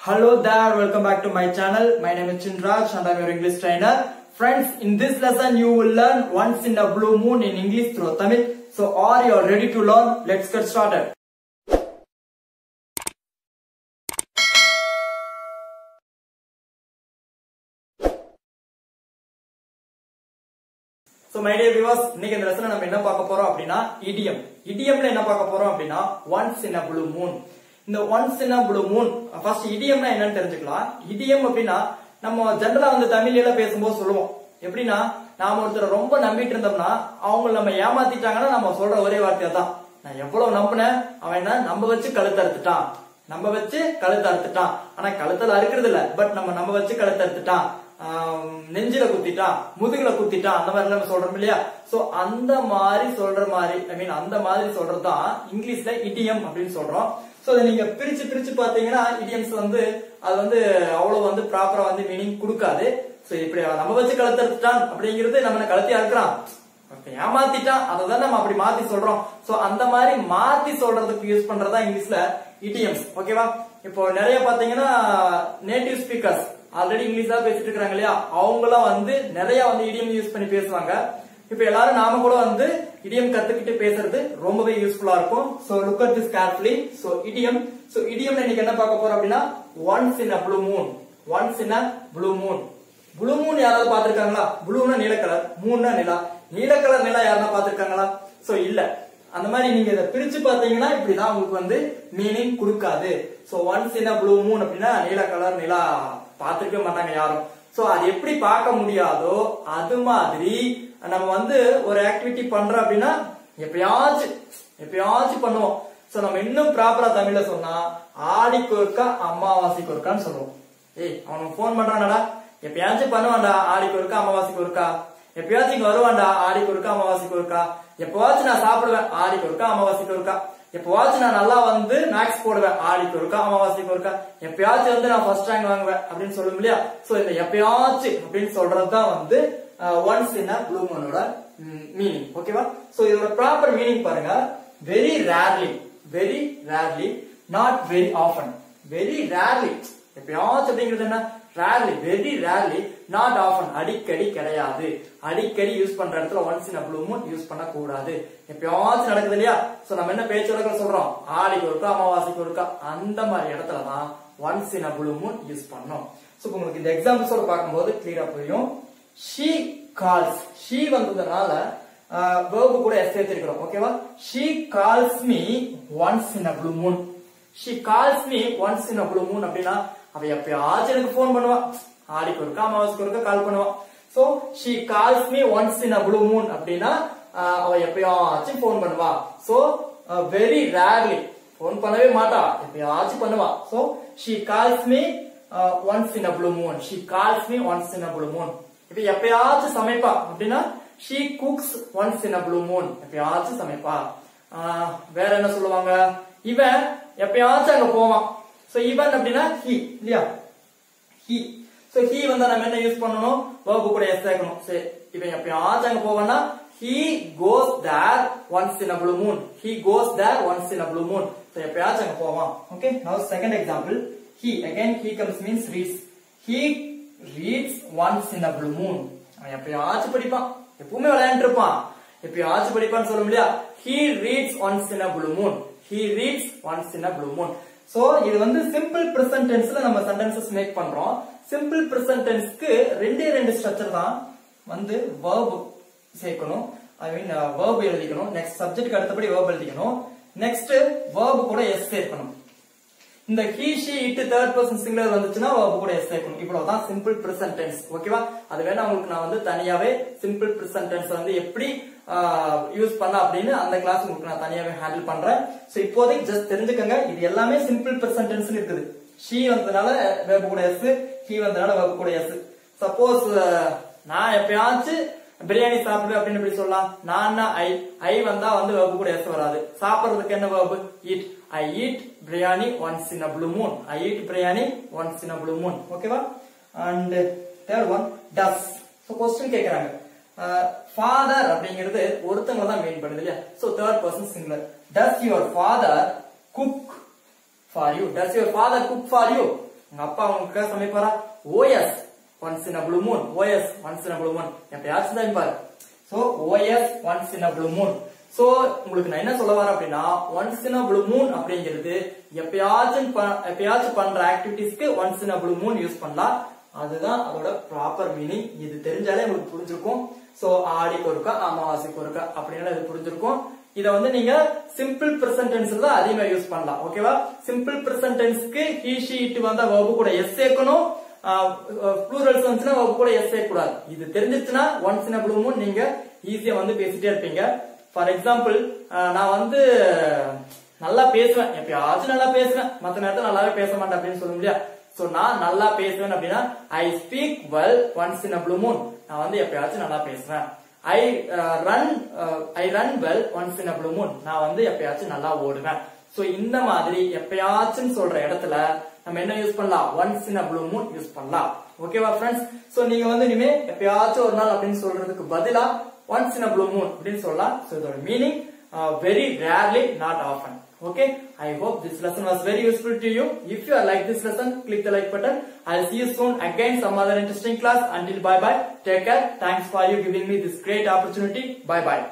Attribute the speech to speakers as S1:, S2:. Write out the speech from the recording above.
S1: Hello there, welcome back to my channel. My name is Chindraj and I'm your English trainer. Friends, in this lesson you will learn once in a blue moon in English through Tamil. So are you ready to learn? Let's get started. So my dear viewers இன்னைக்கு இந்த லெசன்ல நம்ம என்ன பார்க்க போறோம் அப்படின்னா இடியம் இடியம்ல என்ன பார்க்க போறோம் அப்படின்னா once in a blue moon இந்த once in blue moon first இடியம்னா என்னன்னு தெரிஞ்சுக்கலாம். இடியம் அப்படின்னா நம்ம ஜென்ரலா வந்து தமிழ்ல பேசும்போது சொல்லுவோம். எப்படின்னா நாம ஒருத்தர் ரொம்ப நம்பிட்டு இருந்தோம்னா அவங்க நம்ம ஏமாத்திட்டாங்கன்னா நம்ம சொல்ற ஒரே வார்த்தையா தான் நான் எவ்வளவு நம்பினேன்? அவன் என்ன? நம்ம வச்சு கழுத்தறுத்துட்டான் நம்ம வச்சு கழுத்தறுத்துட்டான் ஆனா கழுத்துல அறுக்கிறது இல்ல. பட் நம்ம நம்ம வச்சு கழுத்தறுத்துட்டான் நெஞ்சில குத்திட்டான். முதுகுல குத்திட்டான். அந்த மாதிரி நம்ம சொல்றோம் இல்லையா? சோ அந்த மாதிரி சொல்ற மாதிரி ஐ மீன் அந்த மாதிரி சொல்றதுதான் இங்கிலீஷ்ல இடியம் அப்படின்னு சொல்றோம். ஸோ இதை நீங்க பிரிச்சு பிரிச்சு பாத்தீங்கன்னா இடியம்ஸ் வந்து அது வந்து அவ்வளவு வந்து ப்ராப்பரா வந்து மீனிங் கொடுக்காது. சோ இப்படி நம்ம வச்சு கழுத்தறுத்துட்டான் அப்படிங்கிறது நம்ம கலத்தி அறுக்கிறான் ஏமாத்திட்டான் அதை நம்ம அப்படி மாத்தி சொல்றோம். சோ அந்த மாதிரி மாத்தி சொல்றதுக்கு யூஸ் பண்றதா இங்கிலீஷ்ல இடிஎம்ஸ் ஓகேவா இப்போ நிறைய பாத்தீங்கன்னா நேட்டிவ் ஸ்பீக்கர்ஸ் ஆல்ரெடி இங்கிலீஷ் தான் பேசிட்டு இருக்காங்க இல்லையா? அவங்களாம் வந்து நிறைய வந்து இடிஎம் யூஸ் பண்ணி பேசுவாங்க. இப்போ எல்லாரும் நாம கூட வந்து இடியம் கத்துக்கிட்டு பேசுறது ரொம்பவே யூஸ்ஃபுல்லா இருக்கும். So look at this carefully so idiom so இடியம்ல இன்னைக்கு என்ன பார்க்க போறோம் அப்படின்னா once in a blue moon once in a blue moon blue moon யாராவது பாத்திருக்காங்களா ப்ளூனா நீல கலர் மூணுனா நிலா. நீல கலர் நிலா யாருன்னா பாத்திருக்காங்களா சோ இல்ல. அந்த மாதிரி நீங்க இதை பிரிச்சு பாத்தீங்கன்னா இப்படிதான் உங்களுக்கு வந்து மீனிங் கொடுக்காது. So once in blue moon அப்படின்னா நீல கலர் நிலா பாத்திருக்கவே மாட்டாங்க யாரும். சோ அது எப்படி பார்க்க முடியாதோ அது மாதிரி நம்ம வந்து ஒரு ஆக்டிவிட்டி பண்றோம் அப்படின்னா எப்பயாச்சும் எப்பயாச்சும் பண்ணுவோம். சோ நம்ம இன்னும் ப்ராப்பரா தமிழ்ல சொன்னா ஆடிக்கு ஒருக்கா அமாவாசைக்கு ஒருக்கான்னு சொல்லுவோம். ஏய் அவனுக்கு போன் பண்றானடா. எப்பயாச்சும் பண்ணுவான்டா ஆடிக்கு ஒருக்கா அமாவாசைக்கு ஒருக்கா எப்பயாச்சும் இங்க வருவான்டா ஆடிக்கு ஒருக்கா அமாவாசைக்கு ஒருக்கா எப்பவாச்சும் நான் சாப்பிடுவேன் ஆடிக்கு ஒருக்கா அமாவாசைக்கு ஒருக்கா எப்பவாச்சும் நான் நல்லா வந்து மேக்ஸ் போடுவேன் ஆடிக்கு ஒருக்கா அமாவாசைக்கு ஒருக்கா எப்பயாச்சும் வந்து நான் ஃபர்ஸ்ட் ரேங்க் வாங்குவேன் அப்படின்னு சொல்லும் இல்லையா? சோ இந்த எப்பயாச்சும் அப்படின்னு சொல்றதுதான் வந்து ஒன்ஸ் இன் ப்ளூ மூனோட மீனிங் ஓகேவா சோ இதோட ப்ராப்பர் மீனிங் பாருங்க. Very rarely very rarely not very often very rarely எப்பயாச்சும் அப்படிங்கிறது என்ன? Rarely very rarely not often அடிக்கடி கிடையாது. அடிக்கடி யூஸ் பண்ற இடத்துல once in blue moon use பண்ண கூடாது எப்பயாச்சும் நடக்குது இல்லையா? சோ நம்ம என்ன பேச்சு வழக்கம் சொல்றோம்? ஆடிக்கு ஒருக்கா அமாவாசைக்கு ஒருக்கா அந்த மாதிரி இடத்துல தான் once in blue moon use பண்ணோம் சோ இப்ப உங்களுக்கு இந்த எக்ஸாம்பிள்ஸோட பார்க்கும்போது கிளியரா புரியும். ஷீ கால்ஸ் ஷீ வந்ததுனால வேர்பு கூட எஸ் சேர்த்திருக்கிறோம். ஓகேவா she calls me once in a blue moon she calls me once in a blue moon அப்படின்னா அவ எப்பயாச்சும் எனக்கு ஃபோன் பண்ணுவா. ஆடிக்கு ஒருக்கா அமாவாசைக்கு ஒருக்கா கால் பண்ணுவா. So she calls me once in a blue moon அப்படின்னா ஆஹ், அவ எப்பயாச்சும் போன் பண்ணுவா. சோ வெரி ரேர்லி ஃபோன் பண்ணவே மாட்டா. எப்பயாச்சும் பண்ணுவா. So she calls me once in a blue moon she calls me once in a blue moon இப்ப எப்பயாச்சும் சமைப்பா. அப்படின்னா she cooks once in blue moon எப்பயாச்சும் சமைப்பா. வேற என்ன சொல்லுவாங்க? இவன் எப்பயாச்சும் அங்க போவான். சோ இவன் அப்படின்னா ஹி இல்லையா? ஹி சோ ஹி வந்து நம்ம என்ன யூஸ் பண்ணணும்? வகுப்பு கூட எஸ் சேர்க்கணும். சரி இவன் எப்பயாச்சும் அங்க போவான்னா he goes there once in a blue moon he goes there once in a blue moon so எப்பயாச்சும் அங்க போவான். Okay now second example he again he comes means reads he reads once in a blue moon அவன் எப்பயாச்சும் படிப்பான். எப்பவுமே விளையாண்டு இருப்பான் எப்பயாச்சும் படிப்பான்னு சொல்ல முடியா he reads once in a blue moon he reads once in a blue moon so இது வந்து சிம்பிள் பிரசன்ட் டென்ஸ்ல நம்ம சென்டென்சஸ் மேக் பண்றோம். சிம்பிள் பிரசன்ட் டென்ஸ்க்கு ரெண்டே ரெண்டு ஸ்ட்ரக்சர் தான் வந்து வேர்ப் சேர்க்கணும். ஐ மீன் வேர்ப் எழுதிக்கணும். நெக்ஸ்ட் சப்ஜெக்ட் அடுத்தபடி வேர்ப் எழுதிக்கணும். நெக்ஸ்ட் வேர்ப் கூட எஸ் சேர்க்கணும். இந்த he she it third person singular வந்துச்சுன்னா verb கூட எஸ் சேர்க்கணும் இவ்வளவுதான் சிம்பிள் பிரசன்ட் டென்ஸ் ஓகேவா அது வேணா உங்களுக்கு நான் வந்து தனியாவே சிம்பிள் பிரசன்ட் டென்ஸ் வந்து எப்படி யூஸ் பண்ண அப்படின்னு அந்த கிளாஸ் உங்களுக்கு நான் தனியாவே ஹேண்டில் பண்றேன். சோ இப்போதைக்கு ஜஸ்ட் தெரிஞ்சுக்கங்க இது எல்லாமே சிம்பிள் பிரசன்ட் டென்ஸ் இருக்குது. She வந்ததுனால verb கூட எஸ் he வந்ததுனால verb கூட எஸ் சப்போஸ் நான் எப்பயாச்சும் பிரியாணி சாப்பிடுவேன் அப்படின்னு எப்படி சொல்லலாம்? நான் ஐ ஐ வந்தா வந்து verb கூட எஸ் வராது. சாப்பிடுறதுக்கு என்ன I eat I once biryani once blue moon. I moon I once biryani once blue moon. Okay, moon ஓகேவா uh, third third one does question question கேக்குறாங்க uh, ஃபாதர் அப்படிங்கிறது ஒருத்தவங்க தான் மெயின் பண்ணுது இல்லையா? So third person singular does your father cook for you does your father cook for you உங்க அப்பா உங்களுக்கு சமைப்பாரா? OS once in blue moon OS once in blue moon எப்பயாச்சும் தான் பாரு. So OS once in blue moon so உங்களுக்கு நான் என்ன சொல்ல வரேன் அப்படின்னா ஒன்ஸ் இன் ப்ளூ மூன் அப்படிங்கிறது எப்பயாச்சும் எப்பயாச்சும் பண்ற ஆக்டிவிட்டிஸ்க்கு once in blue moon use பண்ணலாம். அதுதான் அதோட ப்ராப்பர் மீனிங் இது தெரிஞ்சாலே உங்களுக்கு புரிஞ்சிருக்கும். சோ ஆடிக்கு ஒருக்கா அமாவாசைக்கு ஒருக்கா அப்படின்னு இது புரிஞ்சிருக்கும். இத வந்து நீங்க சிம்பிள் பிரசன்டென்ஸ்ல தான் அதிகமா யூஸ் பண்ணலாம். ஓகேவா சிம்பிள் பிரசன்டென்ஸ்க்கு டென்ஸ்க்கு ஹி ஷி இட் வந்தா கூட எஸ் சேர்க்கணும். ப்ளூரல்ஸ் வந்துச்சுன்னா வகுப்பு கூட எஸ் சேர்க்கக்கூடாது. இது தெரிஞ்சிச்சுன்னா ஒன்ஸ் இன் ப்ளூ மூன் நீங்க ஈஸியா வந்து பேசிட்டே இருப்பீங்க. ஃபார் எக்ஸாம்பிள் நான் வந்து நல்லா பேசுவேன். எப்பயாச்சும் நல்லா பேசுவேன். மத்த நேரத்தில் நல்லாவே பேச மாட்டேன் அப்படின்னு சொல்ல முடியாது. சோ நான் நல்லா பேசுவேன் அப்படின்னா I speak well once in blue moon நான் வந்து எப்பயாச்சும் நல்லா பேசுவேன். I run I run well once in blue moon நான் வந்து எப்பயாச்சும் நல்லா ஓடுவேன். சோ இந்த மாதிரி எப்பயாச்சும் சொல்ற இடத்துல நம்ம என்ன யூஸ் பண்ணலாம்? Once in blue moon use பண்ணலாம். ஓகேவா ஃப்ரெண்ட்ஸ் சோ நீங்க வந்து இனிமே எப்பயாச்சும் ஒரு நாள் அப்படின்னு சொல்றதுக்கு பதிலா ஒன்ஸ் இன் ப்ளூ மூன் அப்படின்னு சொல்லலாம் சோ இதோட meaning very rarely not often okay i hope this lesson was very useful to you if you are like this lesson click the like button i'll see you soon again some other interesting class until bye bye take care thanks for you giving me this great opportunity bye bye